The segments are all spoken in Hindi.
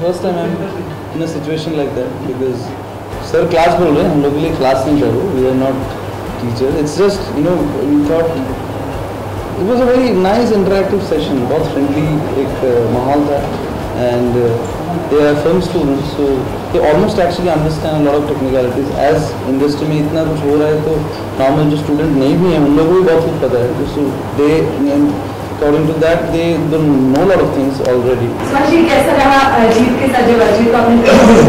first time I'm in a situation like that because sir class बोल रहे हैं हम लोग के लिए class नहीं कर we are not teachers it's just you know we thought it was a very nice interactive session बहुत friendly एक uh, माहौल था uh, they are film students so they almost actually understand a lot of technicalities as industry में इतना कुछ हो रहा है तो normal जो student नहीं भी हैं उन लोगों को भी बहुत कुछ पता है so they and according to that they don't know a lot of things already Subhashi कैसा रहा अजीत के साथ जब अजीत को आपने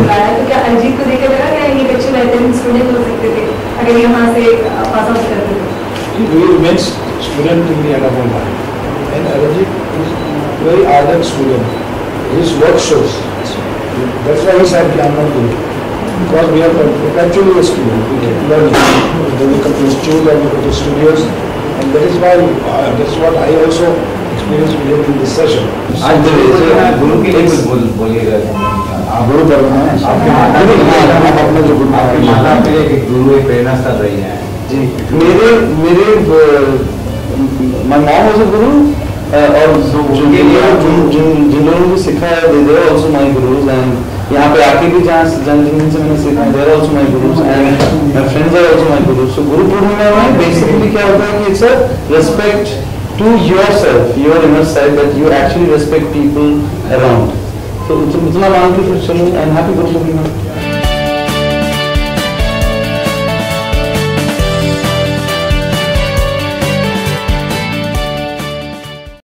बुलाया तो क्या अजीत को देखकर लगा क्या ये बच्चे बेहतरीन स्टूडेंट हो सकते थे अगर यहाँ से पास आउट करते थे He remains student in the Anapurna. And Arajit is very ardent student. His work shows. That's why he said that I'm not good. Because we are perpetually a student. We keep learning. Then we come to institute and we go to studios. And that is why, uh, that's what I also experienced with him in this session. आज गुरु के लिए कुछ बोल बोलिएगा आप गुरु कर रहे हैं आपके अपने जो गुरु आपके माता पिता एक गुरु एक प्रेरणा स्थल रही है जी मेरे मेरे माय मॉम वाज अ गुरु और जो जिन जिन जिन जिन लोगों को सिखाया they they also my gurus and यहाँ पे आके भी जहाँ जन जिन से मैंने सीखा they also my gurus and my friends are also my gurus so Guru Purnima में बेसिकली क्या होता है कि it's a respect to your self your inner self that you actually respect people around तो उतना मान के फिर चलो एंड हैप्पी गुरु पूर्णिमा